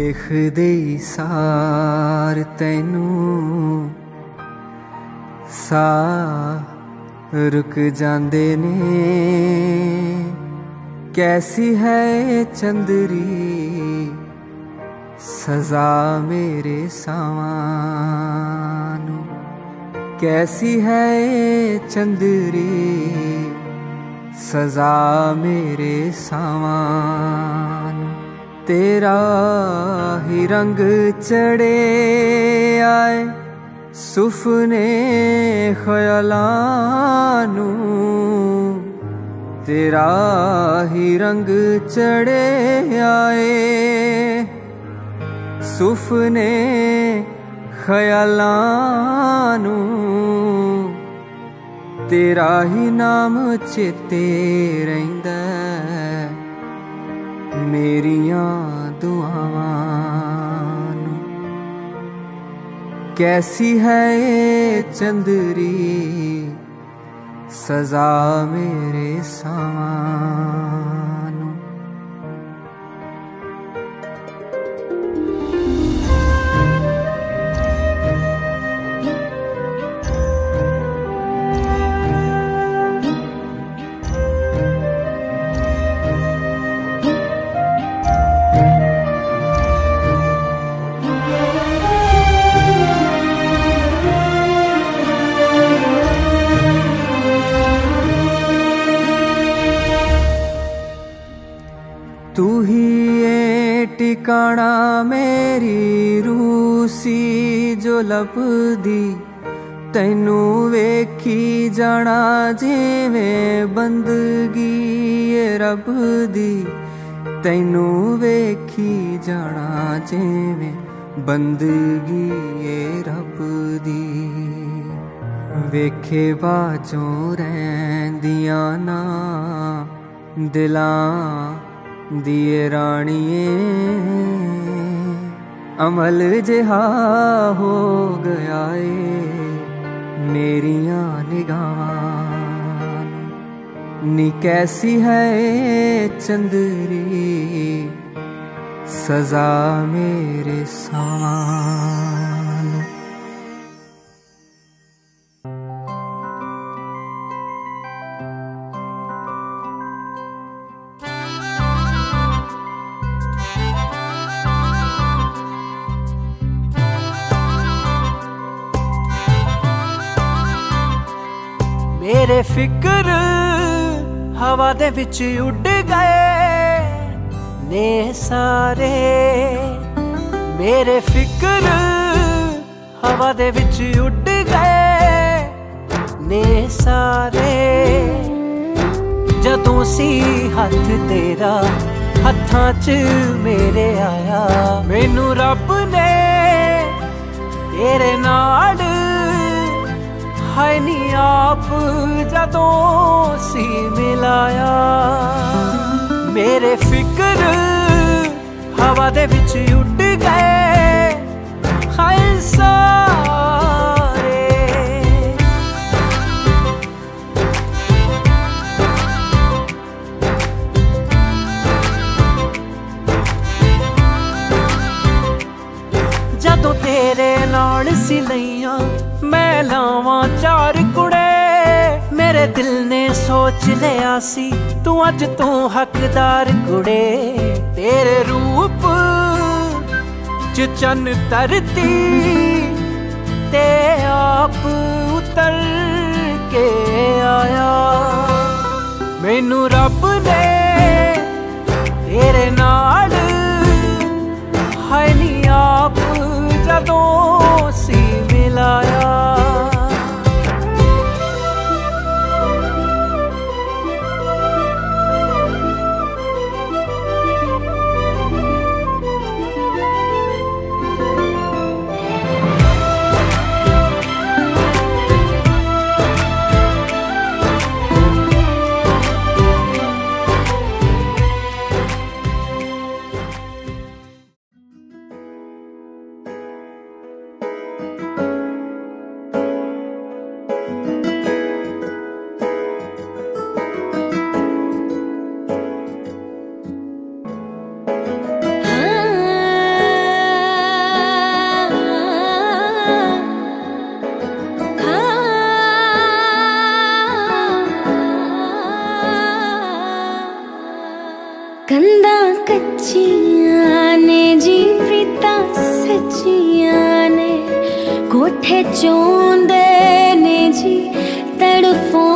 ਵੇਖਦੇ ਹੀ ਸਾਰ ਤੈਨੂੰ। ਸਾ ਰੁਕ ਜਾਂਦੇ ਨੇ। ਕੈਸੀ ਹੈ ਚੰਦਰੀ? ਸਜ਼ਾ ਮੇਰੇ ਸਾਵਾਂ ਨੂੰ। ਕੈਸੀ ਹੈ ਚੰਦਰੀ? ਸਜ਼ਾ ਮੇਰੇ ਸਾਵਾਂ ਤੇਰਾ ਹੀ ਰੰਗ ਚੜੇ ਆਏ ਸੁਫਨੇ ਖਿਆਲਾਂ ਨੂੰ ਤੇਰਾ ਹੀ ਰੰਗ ਚੜੇ ਆਏ ਸੁਫਨੇ ਖਿਆਲਾਂ ਨੂੰ ਤੇਰਾ ਹੀ ਨਾਮ ਚੇਤੇ ਰਹਿੰਦਾ ਮੇਰੀਆਂ ਦੁਆਵਾਂ ਨੂੰ ਕੈਸੀ ਹੈ ਇਹ ਚੰਦਰੀ ਸਜ਼ਾ ਮੇਰੇ ਏ ਮੇਰੀ ਰੂਸੀ ਜੋ ਲਪਦੀ, ਤੈਨੂੰ ਵੇਖੀ ਜਾਣਾ ਜਿਵੇਂ ਬੰਦਗੀ ਏ ਰੱਬ ਦੀ ਤੈਨੂੰ ਵੇਖੀ ਜਾਣਾ ਜਿਵੇਂ ਬੰਦਗੀ ਏ ਰੱਬ ਦੀ ਵੇਖੇ ਬਾਝੋਂ ਰਹਿੰਦੀਆਂ ਨਾ ਦਿਲਾਂ ਦੀਏ ਰਾਣੀਏ, ਅਮਲ ਜਿਹਾ ਹੋ ਗਿਆ ਏ, ਮੇਰੀਆਂ ਨਿਗਾਹਾਂ ਨੀ। ਕੈਸੀ ਹੈ ਚੰਦਰੀ, ਸਜ਼ਾ ਮੇਰੇ ਸਾਵਾਂ ਨੂੰ ਮੇਰੇ ਫਿਕਰ ਹਵਾ ਦੇ ਵਿੱਚ ਉੱਡ ਗਏ ਨੇ ਸਾਰੇ। ਮੇਰੇ ਫਿਕਰ ਹਵਾ ਦੇ ਵਿੱਚ ਉੱਡ ਗਏ ਨੇ ਸਾਰੇ। ਜਦੋਂ ਸੀ ਹੱਥ ਤੇਰਾ, ਹੱਥਾਂ 'ਚ ਮੇਰੇ ਆਇਆ, ਮੈਨੂੰ ਰੱਬ ਨੇ ਤੇਰੇ ਨਾਲ ਹਾਏ ਨੀ ਆਪ ਜਦੋਂ ਸੀ ਮਿਲਾਇਆ। ਮੇਰੇ ਫਿਕਰ ਹਵਾ ਦੇ ਵਿੱਚ ਉੱਡ ਤੇਰੇ ਨਾਲ ਸੀ ਲਈਆਂ, ਮੈਂ ਲਾਵਾਂ ਚਾਰ ਕੁੜੇ। ਮੇਰੇ ਦਿਲ ਨੇ ਸੋਚ ਲਿਆ ਸੀ, ਤੂੰ ਅੱਜ ਤੂੰ ਹੱਕਦਾਰ ਕੁੜੇ। ਤੇਰੇ ਰੂਪ ਚ ਚੰਨ ਤਰਤੀ ਤੇ ਆਪ ਉਤਰ ਕੇ ਆਇਆ। ਮੈਨੂੰ ਰੱਬ ਕੰਦਾ ਕੱਚੀਆਂ ਨੇ ਜੀ ਪ੍ਰੀਤਾ ਸੱਚੀਆਂ ਨੇ ਕੋਠੇ ਚੋਂਦੇ जी तड़फों